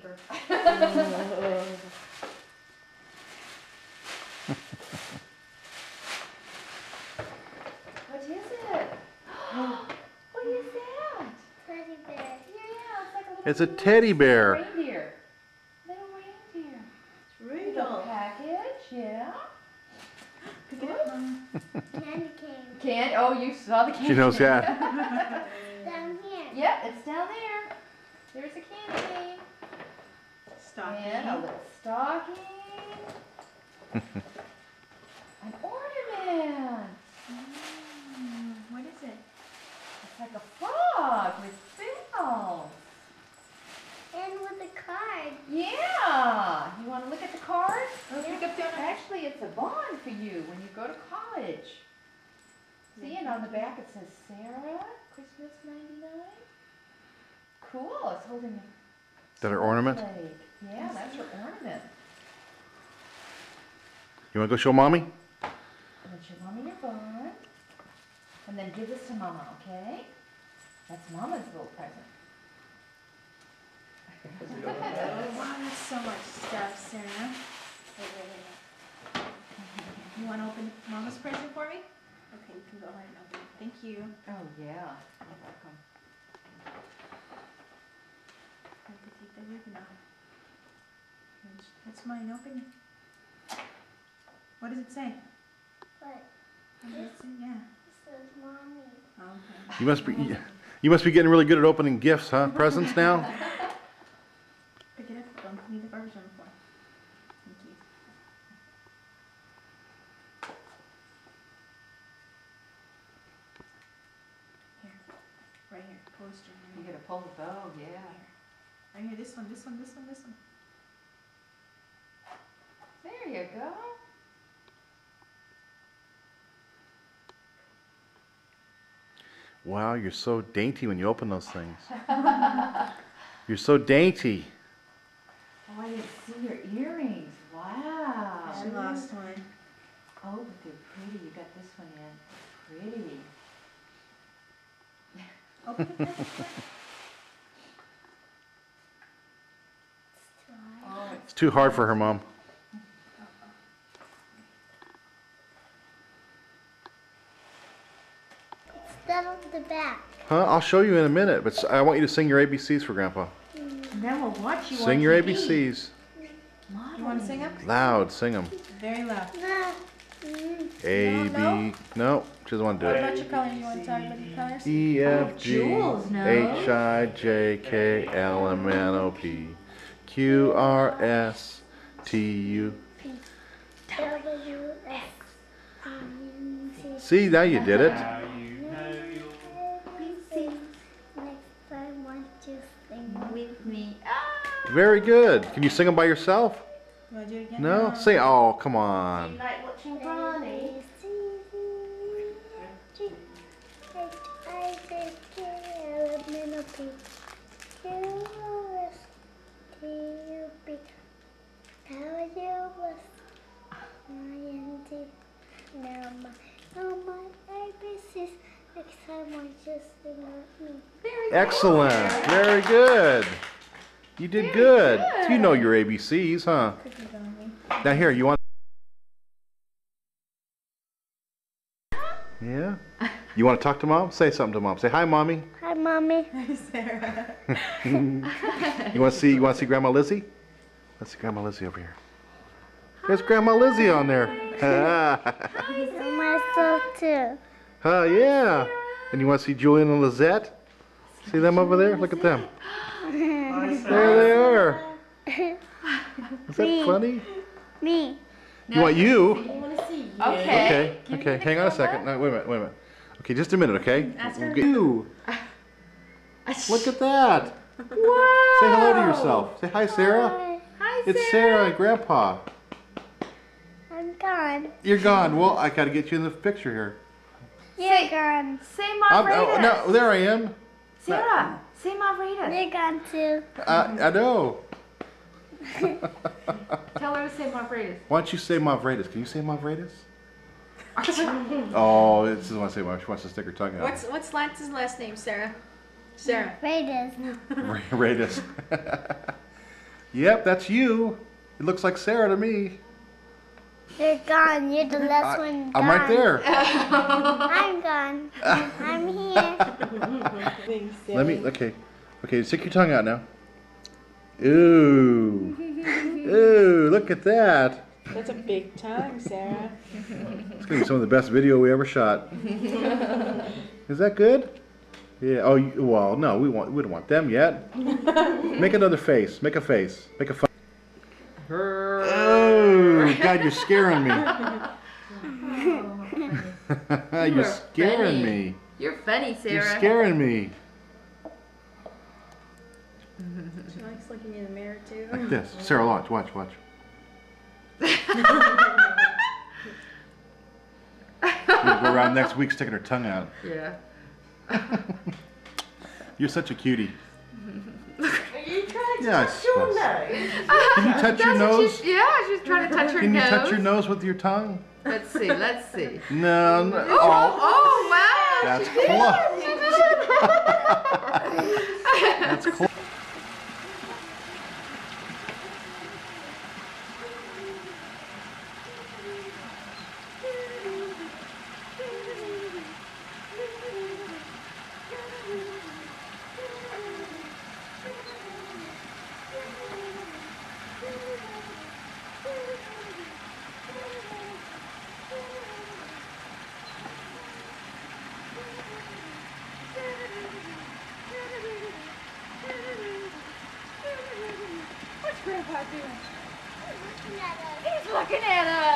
paper. what is it? what is that? Teddy bear. Yeah, it's like a little It's a teddy bear. reindeer. Little reindeer. It's Little package, yeah. Pick it up, Candy cane. Can oh you saw the candy. She knows, cane. yeah. Down here. yep, it's down there. There's a candy cane. Stocking. And a little stocking. An ornament. Mm, what is it? It's like a frog with bells. And with a card. Yeah. You want to look at the card? Oh, pick up donut. Actually, it's a bond for you when you go to college. See, and on the back it says Sarah, Christmas 99. Cool, it's holding a. That her ornament? Yeah, that's her ornament. You want to go show mommy? And then show mommy your bond. And then give this to mama, okay? That's mama's little present. Wow, that's so much stuff, Sarah. You want to open Mama's present for me? Okay, you can go ahead and open it. Thank you. Oh, yeah. You're welcome. I have to take the ribbon off. That's- That's mine. Open. What does it say? What? What does it say? Yeah. This is mommy. Okay. You must be you must be getting really good at opening gifts, huh? Presents now? Pick it up. Don't need the garbage on the floor. Thank you. Here. Right here. Poster. You Right here. gotta pull the bow, yeah. Right here. This one. This one. This one. This one. There you go. Wow, you're so dainty when you open those things. You're so dainty. Oh, I didn't see your earrings. Wow. She lost one. Oh, but they're pretty. You got this one in. Pretty. Open it. That's fine. It's too hard. Oh, it's It's too hard for her, mom. It's done on the back. Huh? I'll show you in a minute, but I want you to sing your ABCs for Grandpa. And then we'll watch you Sing on your TV. ABCs. You want to sing them? Loud, sing them. Very loud. No. Mm. A, No, B, no, she doesn't want to do it. about your colors? You want to talk about your colors? E, F, G, Jules knows. H, I, J, K, L, M, N, O, P, Q, R, S, T, U. W, X, Y, Z. See, now you did it. Now you know your ABC. Next time, want to sing with me. Very good. Can you sing them by yourself? You want to do it again? No? Sing. Oh, come on. like watching Ronnie. A, C, D, G, H, I, J, K, L, M, N, O, P, Q, R, S, T, U, V, W, X, Y, and Z. Now my, now my ABCs. Next time, want to sing with me. Excellent. Very good. You did good. You know your ABCs, huh? Cookies on me. Now here, you want? Yeah. You want to talk to mom? Say something to mom. Say hi, mommy. Hi, mommy. Hi, Sarah. You want to see? You want to see Grandma Lizzie? Let's see Grandma Lizzie over here. There's Grandma Lizzie on there. And myself too. Oh yeah. And you want to see Julian and Lizette? See them over there? Look at them. There they are. Is that funny? Me. You want you? Okay. Okay. Can you Okay. get Hang on a second. No, wait a minute. Wait a minute. Okay, just a minute. Okay. Ask We'll her. get you. Look at that. Wow. Say hello to yourself. Say hi, Sarah. Hi. Hi, It's Sarah and Grandpa. I'm gone. You're gone. Well, I got to get you in the picture here. You're gone. Say I'm, Margarita. oh, no, there I am. Sarah, say Margarita. You're gone too. Uh, I know. Tell her to say Margarita. Why don't you say Mavredas? Can you say Mavredas? oh, this doesn't want to say. She wants to stick her tongue out. What's what's Lance's last name, Sarah? Sarah. Raiders. Raiders. Yep, that's you. It looks like Sarah to me. You're gone. You're the last I, one. I'm right there. I'm gone. I'm here. Thanks, Let me. Okay. Okay. Stick your tongue out now. Ooh. Ooh. Look at that. That's a big tongue, Sarah. It's gonna be some of the best video we ever shot. Is that good? Yeah. Oh. You, well, no. We want. We don't want them yet. Make another face. Make a face. Make a. Fu- God! You're scaring me. you're scaring me. You're funny, Sarah. You're scaring me. She likes looking in the mirror too. Like this. Sarah, watch. Watch. Watch. We'll go around next week sticking her tongue out. Yeah. You're such a cutie. Yeah, I touch your suppose. nose? Can you touch your nose? she's- yeah, she's trying to touch her nose. Can you touch your nose with your tongue? Let's see. Let's see. No. no. Oh, Oh, oh, oh wow. that's she did. close. That's close. He's looking at us.